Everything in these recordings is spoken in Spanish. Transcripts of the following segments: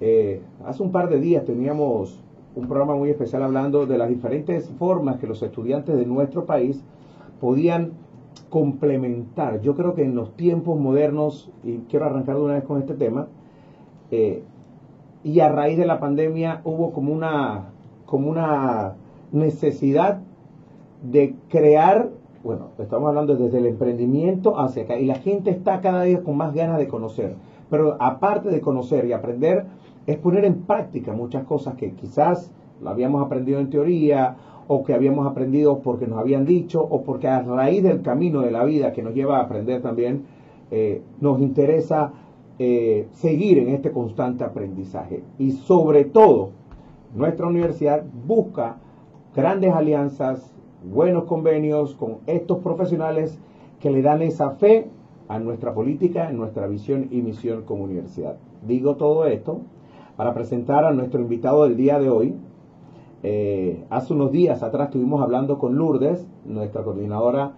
Eh, hace un par de días teníamos un programa muy especial hablando de las diferentes formas que los estudiantes de nuestro país podían complementar. Yo creo que en los tiempos modernos, y quiero arrancar de una vez con este tema, eh, y a raíz de la pandemia hubo como una, como una necesidad de crear, bueno, estamos hablando desde el emprendimiento hacia acá, y la gente está cada día con más ganas de conocer. Pero aparte de conocer y aprender, es poner en práctica muchas cosas que quizás lo habíamos aprendido en teoría o que habíamos aprendido porque nos habían dicho o porque a raíz del camino de la vida que nos lleva a aprender también, eh, nos interesa eh, seguir en este constante aprendizaje. Y sobre todo, nuestra universidad busca grandes alianzas, buenos convenios con estos profesionales que le dan esa fe a nuestra política, a nuestra visión y misión como universidad. Digo todo esto para presentar a nuestro invitado del día de hoy. Eh, hace unos días atrás estuvimos hablando con Lourdes, nuestra coordinadora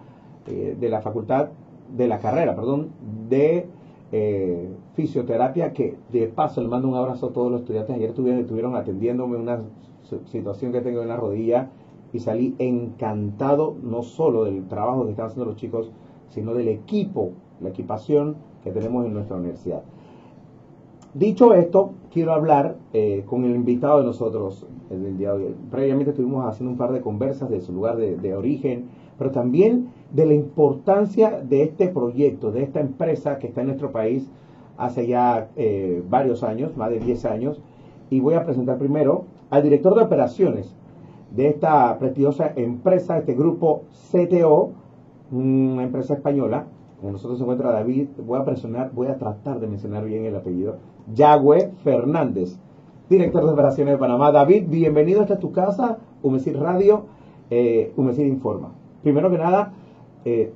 eh, de la facultad, de la carrera, perdón, de eh, fisioterapia, que de paso le mando un abrazo a todos los estudiantes. Ayer estuvieron, estuvieron atendiéndome una situación que tengo en la rodilla y salí encantado no solo del trabajo que están haciendo los chicos, sino del equipo, la equipación que tenemos en nuestra universidad. Dicho esto, quiero hablar eh, con el invitado de nosotros. Previamente estuvimos haciendo un par de conversas de su lugar de, origen, pero también de la importancia de este proyecto, de esta empresa que está en nuestro país hace ya eh, varios años, más de 10 años. Y voy a presentar primero al director de operaciones de esta prestigiosa empresa, este grupo CTO, una empresa española. Con nosotros se encuentra David, voy a presionar, voy a tratar de mencionar bien el apellido, Yagüe Fernández, director de operaciones de Panamá. David, bienvenido a tu casa, Humecir Radio, eh, Informa. Primero que nada, eh,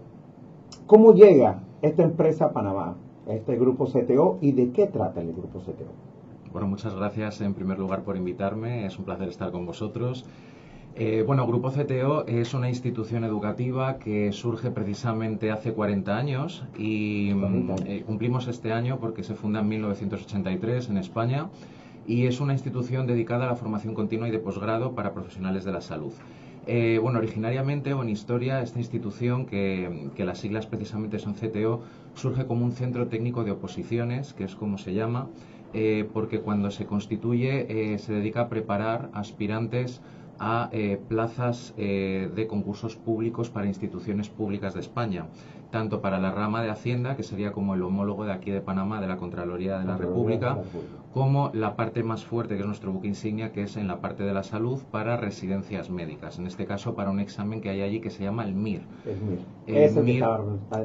¿cómo llega esta empresa a Panamá, este grupo CTO, y de qué trata el grupo CTO? Bueno, muchas gracias en primer lugar por invitarme, es un placer estar con vosotros. Eh, bueno, Grupo CTO es una institución educativa que surge precisamente hace 40 años y mm, eh, cumplimos este año porque se funda en 1983 en España y es una institución dedicada a la formación continua y de posgrado para profesionales de la salud. Eh, bueno, originariamente o en historia, esta institución, que, que, las siglas precisamente son CTO, surge como un centro técnico de oposiciones, que es como se llama, porque cuando se constituye se dedica a preparar aspirantes a eh, plazas eh, de concursos públicos para instituciones públicas de España, tanto para la rama de Hacienda, que sería como el homólogo de aquí de Panamá, de la Contraloría de la República, como la parte más fuerte, que es nuestro buque insignia, que es en la parte de la salud para residencias médicas. En este caso, para un examen que hay allí que se llama el MIR. El MIR. El MIR.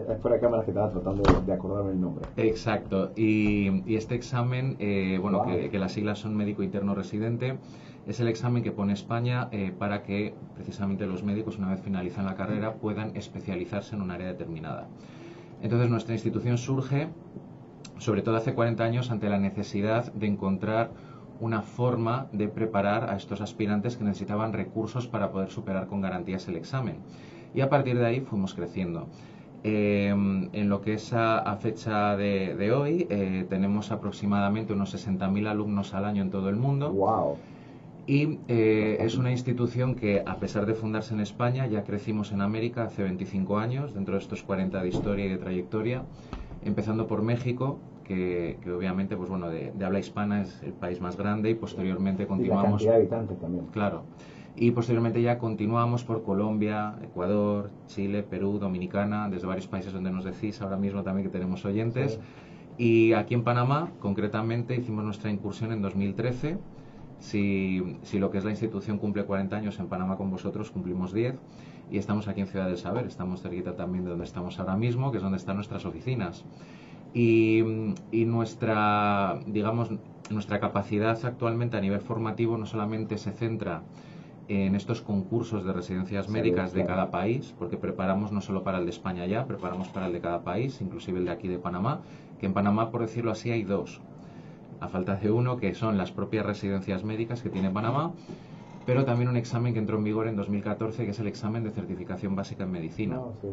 Que fuera de cámara que estaba tratando de, acordarme el nombre. Exacto. Y, este examen, eh, bueno, que, que las siglas son médico interno residente, es el examen que pone España eh, para que precisamente los médicos, una vez finalizan la carrera, puedan especializarse en un área determinada. Entonces nuestra institución surge, sobre todo hace 40 años, ante la necesidad de encontrar una forma de preparar a estos aspirantes que necesitaban recursos para poder superar con garantías el examen. Y a partir de ahí fuimos creciendo. Eh, en lo que es a, fecha de, hoy, eh, tenemos aproximadamente unos 60.000 alumnos al año en todo el mundo. ¡Wow! Y eh, es una institución que, a pesar de fundarse en España, ya crecimos en América hace 25 años, dentro de estos 40 de historia y de trayectoria, empezando por México, que, obviamente, pues bueno, de, habla hispana es el país más grande y posteriormente continuamos. Y la de habitantes también. Claro. Y posteriormente ya continuamos por Colombia, Ecuador, Chile, Perú, Dominicana, desde varios países donde nos decís ahora mismo también que tenemos oyentes. Y aquí en Panamá, concretamente, hicimos nuestra incursión en 2013 si, si, lo que es la institución cumple 40 años en Panamá con vosotros, cumplimos 10 y estamos aquí en Ciudad del Saber, estamos cerquita también de donde estamos ahora mismo, que es donde están nuestras oficinas. Y, y nuestra, digamos, nuestra capacidad actualmente a nivel formativo no solamente se centra en estos concursos de residencias médicas de cada país, porque preparamos no solo para el de España ya, preparamos para el de cada país, inclusive el de aquí de Panamá, que en Panamá, por decirlo así, hay dos a falta de uno, que son las propias residencias médicas que tiene Panamá, pero también un examen que entró en vigor en 2014, que es el examen de certificación básica en medicina. Ah,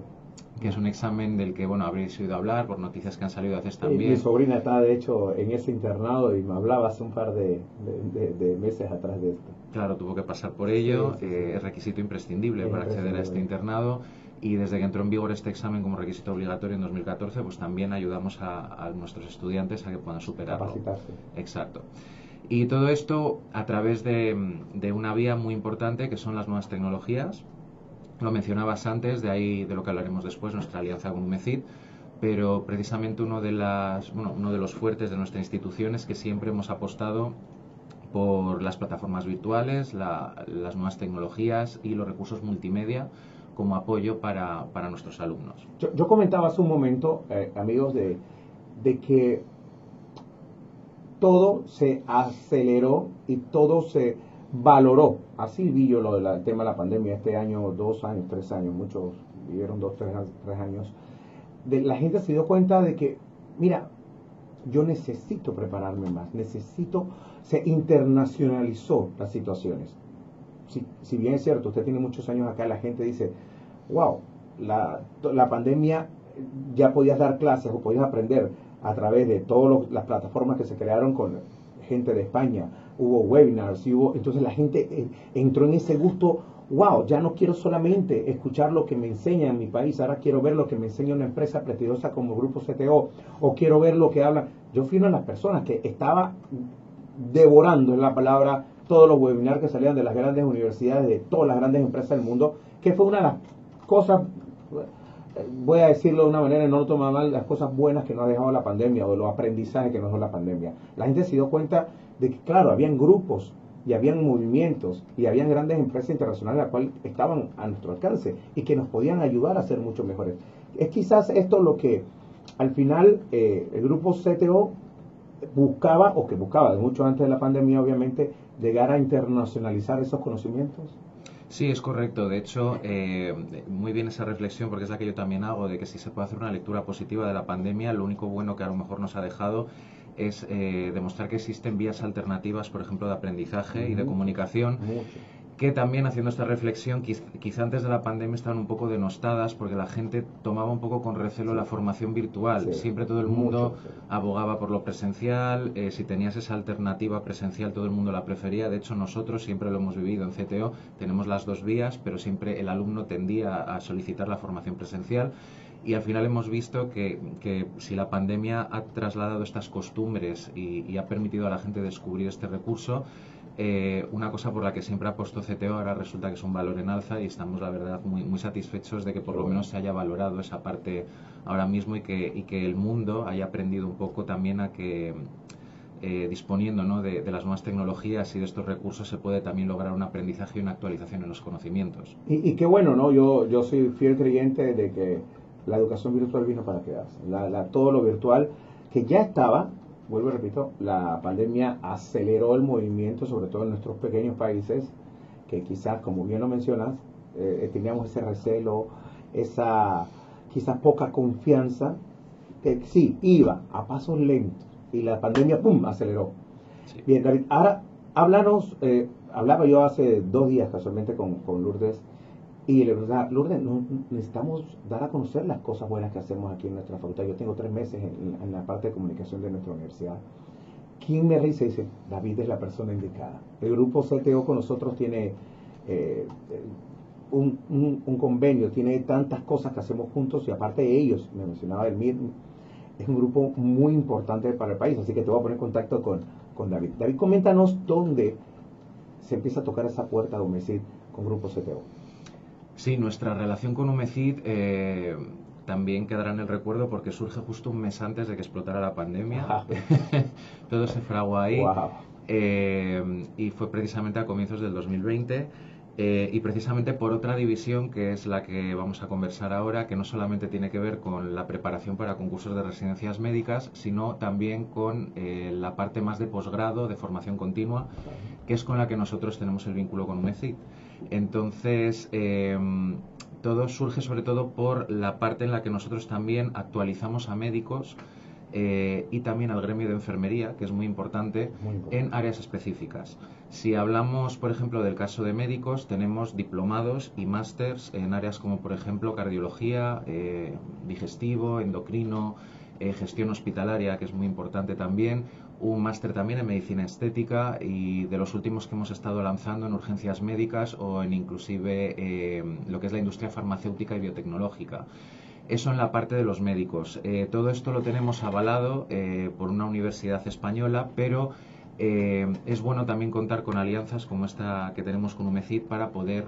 que es un examen del que, bueno, habréis oído hablar por noticias que han salido hace también. mi sobrina está, de hecho, en ese internado y me hablaba hace un par de, meses atrás de esto. Claro, tuvo que pasar por ello, eh, es requisito imprescindible para acceder a este internado y desde que entró en vigor este examen como requisito obligatorio en 2014, pues también ayudamos a, nuestros estudiantes a que puedan superarlo. Capacitarse. Exacto. Y todo esto a través de, una vía muy importante que son las nuevas tecnologías. Lo mencionabas antes, de ahí de lo que hablaremos después, nuestra alianza con UMECID, pero precisamente uno de, las, uno de los fuertes de nuestra institución es que siempre hemos apostado por las plataformas virtuales, las nuevas tecnologías y los recursos multimedia como apoyo para, para nuestros alumnos. Yo, comentaba hace un momento, eh, amigos, de, de que todo se aceleró y todo se valoró. Así vi yo lo del tema de la pandemia este año, dos años, tres años, muchos vivieron dos, tres, tres años. De, la gente se dio cuenta de que, mira, yo necesito prepararme más, necesito, se internacionalizó las situaciones. Si, si bien es cierto, usted tiene muchos años acá, la gente dice, wow, la, la pandemia ya podías dar clases o podías aprender a través de todas las plataformas que se crearon con gente de España, hubo webinars, y hubo, entonces la gente eh, entró en ese gusto, wow, ya no quiero solamente escuchar lo que me enseña en mi país, ahora quiero ver lo que me enseña una empresa prestigiosa como Grupo CTO, o quiero ver lo que habla. Yo fui una de las personas que estaba devorando en la palabra todos los webinars que salían de las grandes universidades, de todas las grandes empresas del mundo, que fue una de las cosas voy a decirlo de una manera y no lo toma mal, las cosas buenas que nos ha dejado la pandemia o los aprendizajes que nos dejó la pandemia. La gente se dio cuenta de que, claro, habían grupos y habían movimientos y habían grandes empresas internacionales las cuales estaban a nuestro alcance y que nos podían ayudar a ser mucho mejores. Es quizás esto lo que al final eh, el grupo CTO buscaba, o que buscaba mucho antes de la pandemia, obviamente, llegar a internacionalizar esos conocimientos. Sí, es correcto. De hecho, eh, muy bien esa reflexión, porque es la que yo también hago, de que si se puede hacer una lectura positiva de la pandemia, lo único bueno que a lo mejor nos ha dejado es eh, demostrar que existen vías alternativas, por ejemplo, de aprendizaje y de comunicación que también haciendo esta reflexión, quizá antes de la pandemia estaban un poco denostadas porque la gente tomaba un poco con recelo la formación virtual. Siempre todo el mundo abogaba por lo presencial, eh, si tenías esa alternativa presencial todo el mundo la prefería. De hecho, nosotros siempre lo hemos vivido en CTO, tenemos las dos vías, pero siempre el alumno tendía a solicitar la formación presencial. Y al final hemos visto que, si la pandemia ha trasladado estas costumbres y ha permitido a la gente descubrir este recurso, eh, una cosa por la que siempre ha puesto CTO ahora resulta que es un valor en alza y estamos, la verdad, muy, muy satisfechos de que por lo menos se haya valorado esa parte ahora mismo y que, y que el mundo haya aprendido un poco también a que eh, disponiendo ¿no? de, las nuevas tecnologías y de estos recursos se puede también lograr un aprendizaje y una actualización en los conocimientos. Y, qué bueno, ¿no? Yo, yo soy fiel creyente de que la educación virtual vino para quedarse. La, todo lo virtual que ya estaba, vuelvo y repito, la pandemia aceleró el movimiento, sobre todo en nuestros pequeños países, que quizás, como bien lo mencionas, eh, teníamos ese recelo, esa quizás poca confianza, que sí, iba a pasos lentos y la pandemia, ¡pum!, aceleró. Bien, David, ahora háblanos, eh, hablaba yo hace dos días casualmente con, con Lourdes, y verdad, Lourdes, necesitamos dar a conocer las cosas buenas que hacemos aquí en nuestra facultad. Yo tengo tres meses en, la parte de comunicación de nuestra universidad. ¿Quién me dice? Dice, David es la persona indicada. El grupo CTO con nosotros tiene eh, un, convenio, tiene tantas cosas que hacemos juntos y aparte de ellos, me mencionaba el MIR, es un grupo muy importante para el país, así que te voy a poner en contacto con, con David. David, coméntanos dónde se empieza a tocar esa puerta de UMECID con Grupo CTO. Sí, nuestra relación con UMECID eh, también quedará en el recuerdo porque surge justo un mes antes de que explotara la pandemia. Todo se fragua ahí. Eh, y fue precisamente a comienzos del 2020. Eh, y precisamente por otra división que es la que vamos a conversar ahora, que no solamente tiene que ver con la preparación para concursos de residencias médicas, sino también con la parte más de posgrado, de formación continua, que es con la que nosotros tenemos el vínculo con UMECID. Entonces, em, todo surge sobre todo por la parte en la que nosotros también actualizamos a médicos eh, y también al gremio de enfermería, que es muy importante, en áreas específicas. Si hablamos, por ejemplo, del caso de médicos, tenemos diplomados y másters en áreas como, por ejemplo, cardiología, eh, digestivo, endocrino, eh, gestión hospitalaria, que es muy importante también, un máster también en medicina estética y de los últimos que hemos estado lanzando en urgencias médicas o en inclusive lo que es la industria farmacéutica y biotecnológica. Eso en la parte de los médicos. Eh, todo esto lo tenemos avalado eh, por una universidad española, pero eh, es bueno también contar con alianzas como esta que tenemos con UMECID para poder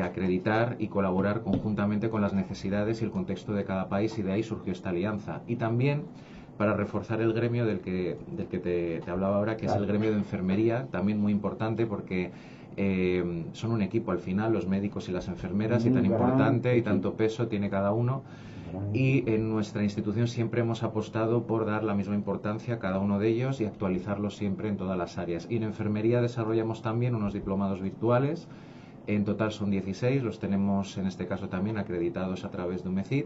acreditar y colaborar conjuntamente con las necesidades y el contexto de cada país y de ahí surgió esta alianza. Y también para reforzar el gremio del que, del que te, hablaba ahora, que es el gremio de enfermería, también muy importante porque son un equipo al final, los médicos y las enfermeras, y tan importante y tanto peso tiene cada uno y en nuestra institución siempre hemos apostado por dar la misma importancia a cada uno de ellos y actualizarlos siempre en todas las áreas. Y en enfermería desarrollamos también unos diplomados virtuales. En total son 16, los tenemos en este caso también acreditados a través de UMECID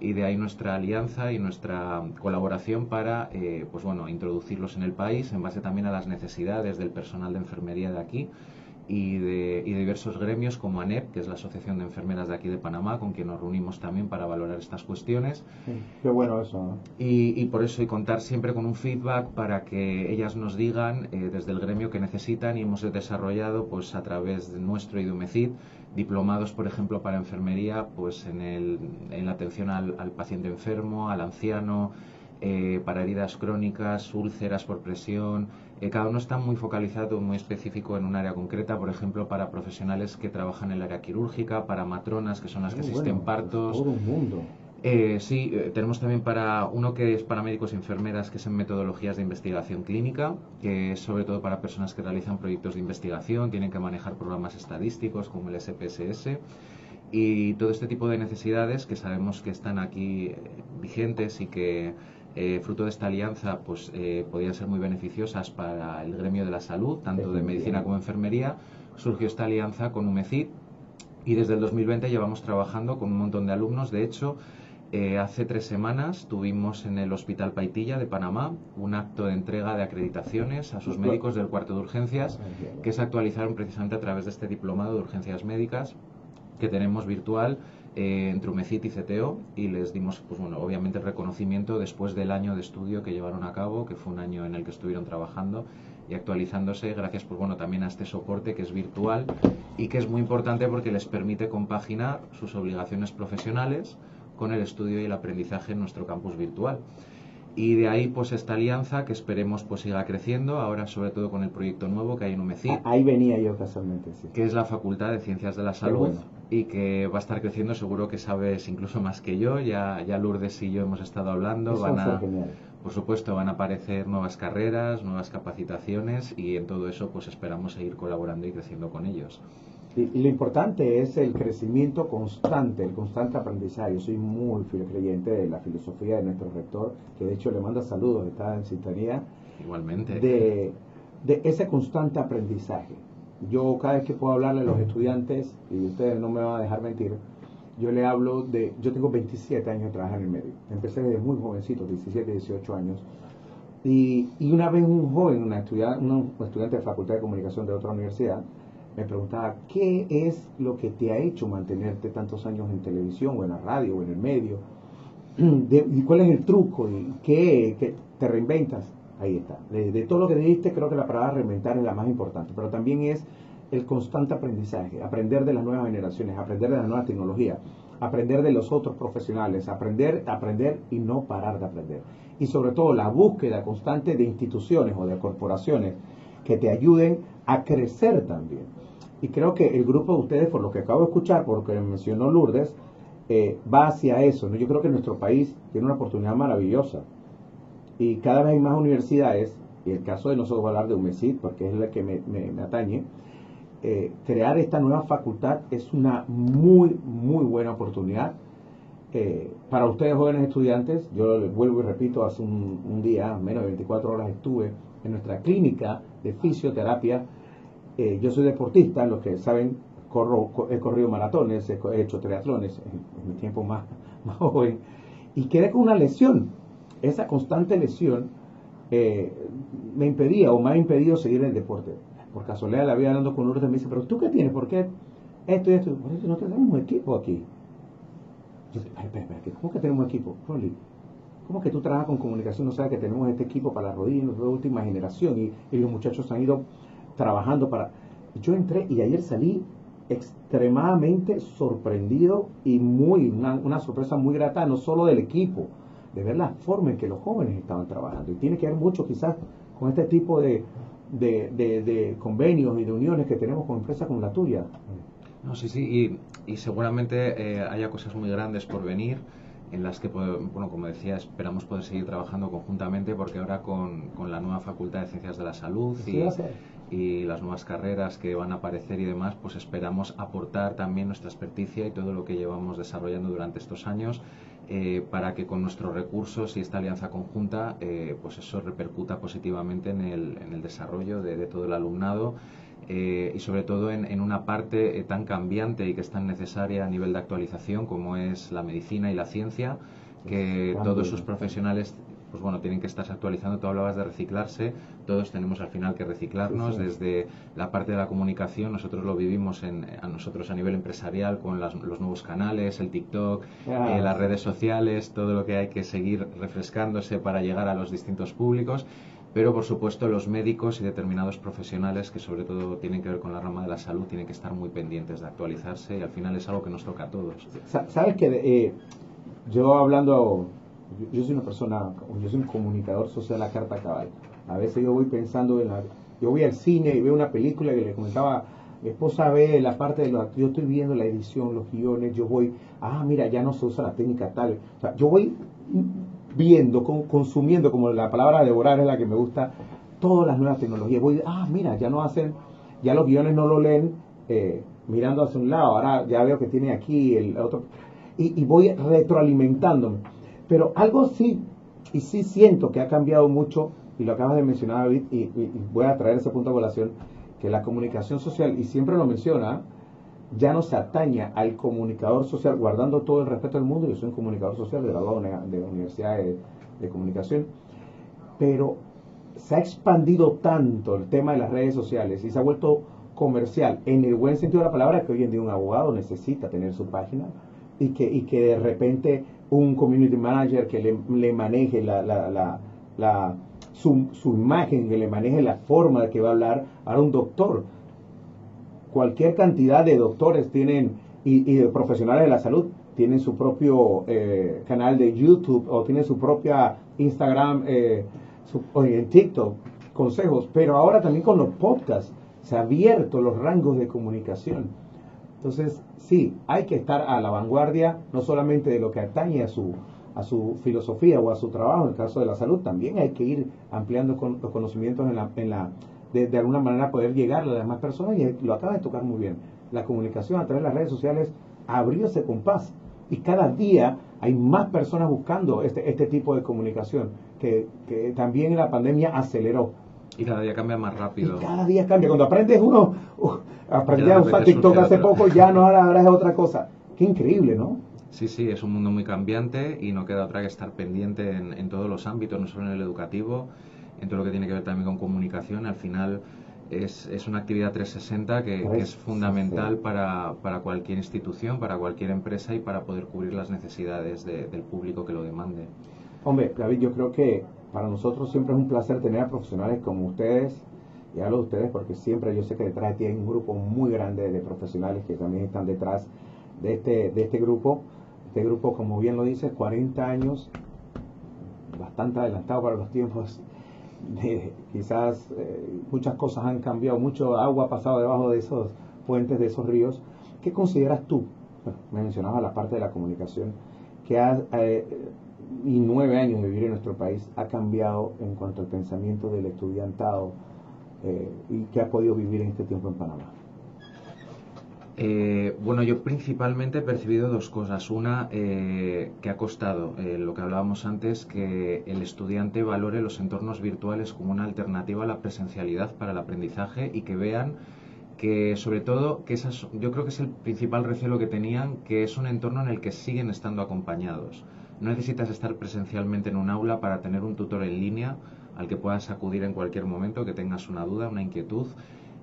y de ahí nuestra alianza y nuestra colaboración para eh, pues bueno, introducirlos en el país en base también a las necesidades del personal de enfermería de aquí y de, diversos gremios como ANEP, que es la Asociación de Enfermeras de aquí de Panamá, con quien nos reunimos también para valorar estas cuestiones. qué bueno eso. Y, por eso, y contar siempre con un feedback para que ellas nos digan eh, desde el gremio que necesitan y hemos desarrollado pues a través de nuestro y diplomados, por ejemplo, para enfermería, pues en, el, en la atención al, al paciente enfermo, al anciano, eh, para heridas crónicas, úlceras por presión. Eh, cada uno está muy focalizado, muy específico en un área concreta, por ejemplo, para profesionales que trabajan en el área quirúrgica, para matronas, que son las que asisten partos. Todo un mundo. Eh, sí, tenemos también para uno que es para médicos y enfermeras, que es en metodologías de investigación clínica, que es sobre todo para personas que realizan proyectos de investigación, tienen que manejar programas estadísticos como el SPSS y todo este tipo de necesidades que sabemos que están aquí vigentes y que eh, fruto de esta alianza, pues eh, podían ser muy beneficiosas para el gremio de la salud, tanto de medicina como enfermería. Surgió esta alianza con UMECID y desde el 2020 llevamos trabajando con un montón de alumnos. De hecho, eh, hace tres semanas tuvimos en el Hospital Paitilla de Panamá un acto de entrega de acreditaciones a sus médicos del cuarto de urgencias que se actualizaron precisamente a través de este diplomado de urgencias médicas que tenemos virtual eh, entre UMECIT y CTO y les dimos, pues bueno, obviamente el reconocimiento después del año de estudio que llevaron a cabo, que fue un año en el que estuvieron trabajando y actualizándose gracias, pues bueno, también a este soporte que es virtual y que es muy importante porque les permite compaginar sus obligaciones profesionales con el estudio y el aprendizaje en nuestro campus virtual. Y de ahí pues esta alianza que esperemos pues siga creciendo, ahora sobre todo con el proyecto nuevo que hay en UMECIT. Ahí venía yo casualmente, sí. Que es la Facultad de Ciencias de la Salud y que va a estar creciendo, seguro que sabes incluso más que yo, ya, ya Lourdes y yo hemos estado hablando, van a, por supuesto van a aparecer nuevas carreras, nuevas capacitaciones y en todo eso pues esperamos seguir colaborando y creciendo con ellos. Y, lo importante es el crecimiento constante, el constante aprendizaje. Yo soy muy creyente de la filosofía de nuestro rector, que de hecho le manda saludos, está en sintonía. Igualmente. De, de ese constante aprendizaje. Yo cada vez que puedo hablarle a los estudiantes, y ustedes no me van a dejar mentir, yo le hablo de, yo tengo 27 años de trabajar en el medio. Empecé desde muy jovencito, 17, 18 años. Y, y una vez un joven, una estudiante, un estudiante de Facultad de Comunicación de otra universidad, me preguntaba, ¿qué es lo que te ha hecho mantenerte tantos años en televisión o en la radio o en el medio? ¿Y cuál es el truco? ¿Y qué, te reinventas? Ahí está. De, todo lo que dijiste, creo que la palabra reinventar es la más importante, pero también es el constante aprendizaje, aprender de las nuevas generaciones, aprender de la nueva tecnología, aprender de los otros profesionales, aprender, aprender y no parar de aprender. Y sobre todo la búsqueda constante de instituciones o de corporaciones que te ayuden a crecer también. Y creo que el grupo de ustedes, por lo que acabo de escuchar, por lo que mencionó Lourdes, eh, va hacia eso. ¿no? Yo creo que nuestro país tiene una oportunidad maravillosa. Y cada vez hay más universidades, y el caso de nosotros hablar de UMESID, porque es la que me, atañe, eh, crear esta nueva facultad es una muy, muy buena oportunidad. Eh, para ustedes jóvenes estudiantes, yo vuelvo y repito, hace un, un día, menos de 24 horas estuve en nuestra clínica de fisioterapia eh, yo soy deportista, los que saben, corro, he corrido maratones, he hecho triatlones en, mi tiempo más joven, y quedé con una lesión. Esa constante lesión eh, me impedía o me ha impedido seguir el deporte. Por casualidad la había hablando con Lourdes y me dice, pero ¿tú qué tienes? ¿Por qué esto y esto? Por eso no tenemos un equipo aquí. Yo espera, espera, ¿cómo que tenemos equipo? Rolly, ¿cómo que tú trabajas con comunicación? No sabes que tenemos este equipo para la rodilla de última generación y, y los muchachos han ido trabajando para... Yo entré y ayer salí extremadamente sorprendido y muy, una, sorpresa muy grata, no solo del equipo, de ver la forma en que los jóvenes estaban trabajando. Y tiene que ver mucho quizás con este tipo de, de, convenios y de uniones que tenemos con empresas como la tuya. No, sí, sí, y, seguramente eh, haya cosas muy grandes por venir en las que, bueno, como decía, esperamos poder seguir trabajando conjuntamente porque ahora con, con la nueva Facultad de Ciencias de la Salud y, y las nuevas carreras que van a aparecer y demás, pues esperamos aportar también nuestra experticia y todo lo que llevamos desarrollando durante estos años eh, para que con nuestros recursos y esta alianza conjunta, eh, pues eso repercuta positivamente en el, en el desarrollo de, todo el alumnado eh, y sobre todo en, en una parte tan cambiante y que es tan necesaria a nivel de actualización como es la medicina y la ciencia que todos sus profesionales pues bueno, tienen que estarse actualizando. Tú hablabas de reciclarse, todos tenemos al final que reciclarnos desde la parte de la comunicación. Nosotros lo vivimos en, a nosotros a nivel empresarial con los nuevos canales, el TikTok, eh, las redes sociales, todo lo que hay que seguir refrescándose para llegar a los distintos públicos pero por supuesto los médicos y determinados profesionales que sobre todo tienen que ver con la rama de la salud tienen que estar muy pendientes de actualizarse y al final es algo que nos toca a todos. Sabes que eh, yo hablando yo, soy una persona, yo soy un comunicador social a carta cabal. A veces yo voy pensando en la, yo voy al cine y veo una película que le comentaba, mi esposa ve la parte de lo, yo estoy viendo la edición, los guiones, yo voy, ah, mira, ya no se usa la técnica tal. Yo voy viendo, consumiendo, como la palabra devorar es la que me gusta, todas las nuevas tecnologías. Voy, ah, mira, ya no hacen, ya los guiones no lo leen eh, mirando hacia un lado, ahora ya veo que tiene aquí el otro. Y voy retroalimentándome. Pero algo sí, y sí siento que ha cambiado mucho, y lo acabas de mencionar, David, y, voy a traer ese punto a colación, que la comunicación social, y siempre lo menciona, ya no se ataña al comunicador social, guardando todo el respeto del mundo, yo soy un comunicador social graduado de la Universidad de, de Comunicación, pero se ha expandido tanto el tema de las redes sociales y se ha vuelto comercial, en el buen sentido de la palabra, que hoy en día un abogado necesita tener su página y que, y que de repente un community manager que le, maneje la, la, la, su, su, imagen, que le maneje la forma de que va a hablar, a un doctor. Cualquier cantidad de doctores tienen y, y de profesionales de la salud tienen su propio eh, canal de YouTube o tienen su propia Instagram eh, o en TikTok, consejos, pero ahora también con los podcasts se ha abierto los rangos de comunicación. Entonces, sí, hay que estar a la vanguardia, no solamente de lo que atañe a su, a su filosofía o a su trabajo, en el caso de la salud, también hay que ir ampliando los conocimientos en la, en la, de, alguna manera poder llegar a las demás personas y lo acaba de tocar muy bien. La comunicación a través de las redes sociales abrió ese compás y cada día hay más personas buscando este, este tipo de comunicación que, que también la pandemia aceleró. Y cada día cambia más rápido. cada día cambia. Cuando aprendes uno, uh, aprendí a usar TikTok hace poco, ya no ahora, es otra cosa. Qué increíble, ¿no? Sí, sí, es un mundo muy cambiante y no queda otra que estar pendiente en, todos los ámbitos, no solo en el educativo, en todo lo que tiene que ver también con comunicación. Al final es, es una actividad 360 que, que es fundamental para, para, cualquier institución, para cualquier empresa y para poder cubrir las necesidades del público que lo demande. Hombre, David, yo creo que para nosotros siempre es un placer tener a profesionales como ustedes, y hablo de ustedes porque siempre yo sé que detrás de ti hay un grupo muy grande de profesionales que también están detrás de este, de este grupo. Este grupo, como bien lo dices, 40 años, bastante adelantado para los tiempos. Quizás eh, muchas cosas han cambiado, mucho agua ha pasado debajo de esos puentes, de esos ríos. ¿Qué consideras tú? me mencionabas la parte de la comunicación, que ha, eh, y nueve años de vivir en nuestro país ha cambiado en cuanto al pensamiento del estudiantado eh, y que ha podido vivir en este tiempo en Panamá? Eh, bueno, yo principalmente he percibido dos cosas. Una, eh, que ha costado, lo que hablábamos antes, que el estudiante valore los entornos virtuales como una alternativa a la presencialidad para el aprendizaje y que vean que sobre todo, que esas, yo creo que es el principal recelo que tenían, que es un entorno en el que siguen estando acompañados No necesitas estar presencialmente en un aula para tener un tutor en línea al que puedas acudir en cualquier momento que tengas una duda, una inquietud.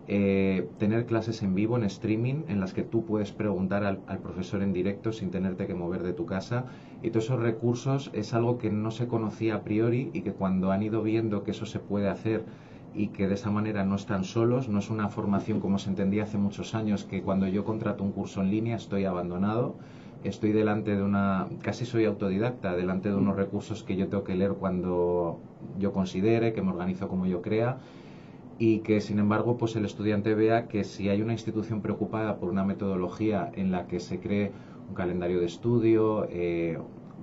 Eh, tener clases en vivo, en streaming, en las que tú puedes preguntar al, al, profesor en directo sin tenerte que mover de tu casa. Y todos esos recursos es algo que no se conocía a priori y que cuando han ido viendo que eso se puede hacer y que de esa manera no están solos, no es una formación como se entendía hace muchos años, que cuando yo contrato un curso en línea estoy abandonado, estoy delante de una, casi soy autodidacta, delante de unos recursos que yo tengo que leer cuando yo considere, que me organizo como yo crea y que sin embargo pues el estudiante vea que si hay una institución preocupada por una metodología en la que se cree un calendario de estudio, eh,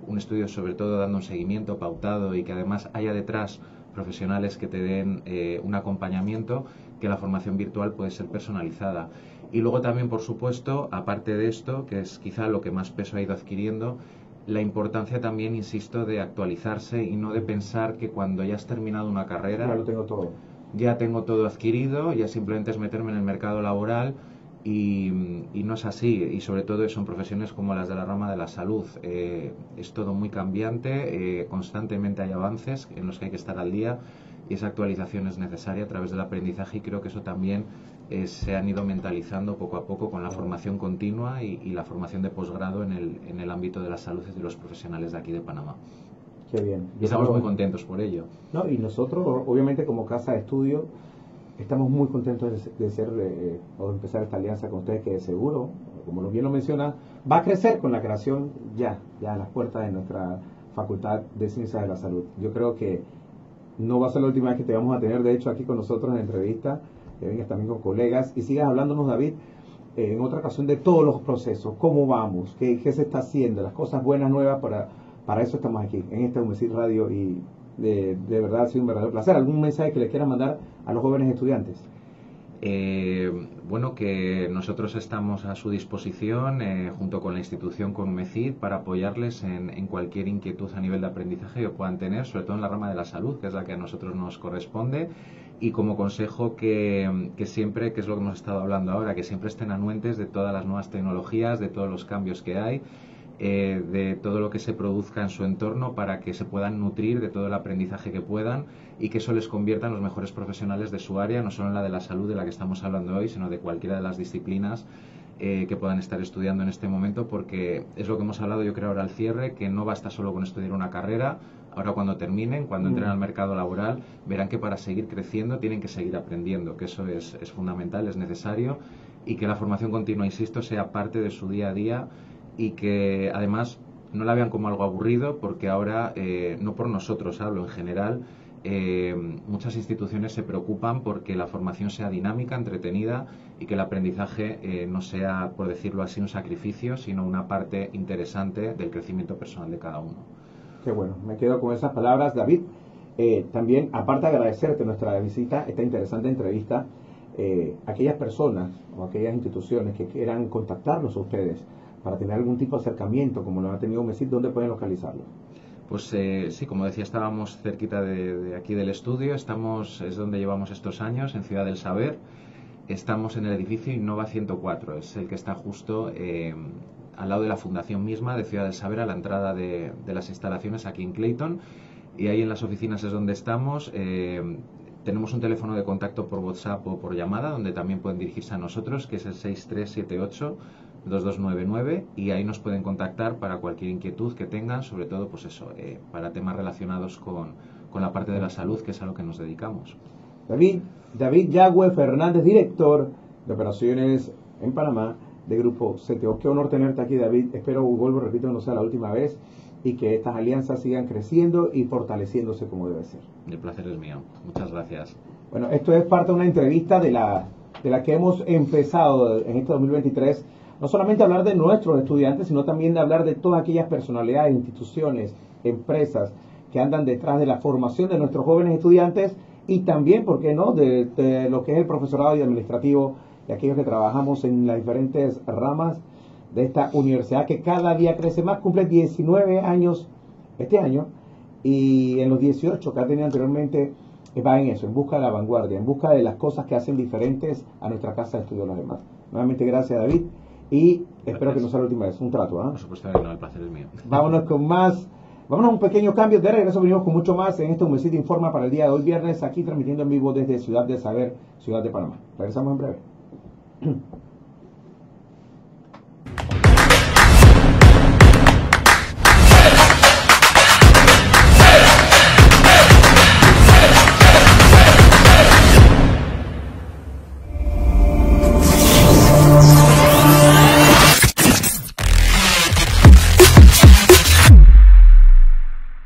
un estudio sobre todo dando un seguimiento pautado y que además haya detrás profesionales que te den eh, un acompañamiento, que la formación virtual puede ser personalizada. Y luego también, por supuesto, aparte de esto, que es quizá lo que más peso ha ido adquiriendo, la importancia también, insisto, de actualizarse y no de pensar que cuando ya has terminado una carrera... Ya lo tengo todo. Ya tengo todo adquirido, ya simplemente es meterme en el mercado laboral y, no es así, y sobre todo son profesiones como las de la rama de la salud. Eh, es todo muy cambiante, eh, constantemente hay avances en los que hay que estar al día y esa actualización es necesaria a través del aprendizaje y creo que eso también eh, se han ido mentalizando poco a poco con la formación continua y, la formación de posgrado en el, en el ámbito de la salud de los profesionales de aquí de Panamá. Qué bien. Y estamos muy contentos por ello. No, y nosotros, obviamente, como casa de estudio, estamos muy contentos de, ser eh, o de empezar esta alianza con ustedes que seguro, como bien lo menciona, va a crecer con la creación ya, ya a las puertas de nuestra Facultad de Ciencias de la Salud. Yo creo que no va a ser la última vez que te vamos a tener, de hecho, aquí con nosotros en entrevista, que vengas también con colegas y sigas hablándonos, David, eh, en otra ocasión de todos los procesos, cómo vamos, qué, qué se está haciendo, las cosas buenas, nuevas, para, para eso estamos aquí, en este Humesit Radio. Y de, verdad ha sido un verdadero placer. ¿Algún mensaje que le quieran mandar a los jóvenes estudiantes? Eh, bueno, que nosotros estamos a su disposición eh, junto con la institución con MECID para apoyarles en, cualquier inquietud a nivel de aprendizaje que puedan tener, sobre todo en la rama de la salud, que es la que a nosotros nos corresponde. Y como consejo que, que siempre, que es lo que hemos estado hablando ahora, que siempre estén anuentes de todas las nuevas tecnologías, de todos los cambios que hay eh, de todo lo que se produzca en su entorno para que se puedan nutrir de todo el aprendizaje que puedan y que eso les convierta en los mejores profesionales de su área, no solo en la de la salud de la que estamos hablando hoy, sino de cualquiera de las disciplinas eh, que puedan estar estudiando en este momento, porque es lo que hemos hablado yo creo ahora al cierre, que no basta solo con estudiar una carrera, ahora cuando terminen, cuando entren mm. al mercado laboral, verán que para seguir creciendo tienen que seguir aprendiendo, que eso es, es fundamental, es necesario y que la formación continua, insisto, sea parte de su día a día y que además no la vean como algo aburrido porque ahora, eh, no por nosotros hablo en general, eh, muchas instituciones se preocupan porque la formación sea dinámica, entretenida y que el aprendizaje eh, no sea, por decirlo así, un sacrificio, sino una parte interesante del crecimiento personal de cada uno. Qué bueno, me quedo con esas palabras, David. también, aparte de agradecerte nuestra visita, esta interesante entrevista, aquellas personas o aquellas instituciones que quieran contactarnos a ustedes para tener algún tipo de acercamiento, como lo ha tenido Mesit, ¿dónde pueden localizarlo? Pues eh, sí, como decía, estábamos cerquita de, aquí del estudio, estamos, es donde llevamos estos años, en Ciudad del Saber. Estamos en el edificio Innova 104, es el que está justo eh, al lado de la fundación misma de Ciudad del Saber, a la entrada de, las instalaciones aquí en Clayton. Y ahí en las oficinas es donde estamos. Eh, tenemos un teléfono de contacto por WhatsApp o por llamada, donde también pueden dirigirse a nosotros, que es el 6378 2299 y ahí nos pueden contactar para cualquier inquietud que tengan, sobre todo pues eso, eh, para temas relacionados con, con, la parte de la salud, que es a lo que nos dedicamos. David, David Yagüe Fernández, director de operaciones en Panamá de Grupo CTO. Qué honor tenerte aquí, David. Espero, vuelvo, repito, no sea la última vez y que estas alianzas sigan creciendo y fortaleciéndose como debe ser. El placer es mío. Muchas gracias. Bueno, esto es parte de una entrevista de la, de la que hemos empezado en este 2023 no solamente hablar de nuestros estudiantes, sino también de hablar de todas aquellas personalidades, instituciones, empresas que andan detrás de la formación de nuestros jóvenes estudiantes y también, ¿por qué no?, de, lo que es el profesorado y administrativo y aquellos que trabajamos en las diferentes ramas de esta universidad que cada día crece más, cumple 19 años este año y en los 18 que ha tenido anteriormente va en eso, en busca de la vanguardia, en busca de las cosas que hacen diferentes a nuestra casa de estudio de los demás. Nuevamente gracias David y espero que no sea la última vez. Un trato, ¿ah? Por supuesto que no, el placer es mío. Vámonos con más Vámonos a un pequeño cambio. De regreso venimos con mucho más en este Humecita Informa para el día de hoy, viernes, aquí transmitiendo en vivo desde Ciudad de Saber, Ciudad de Panamá. Regresamos en breve.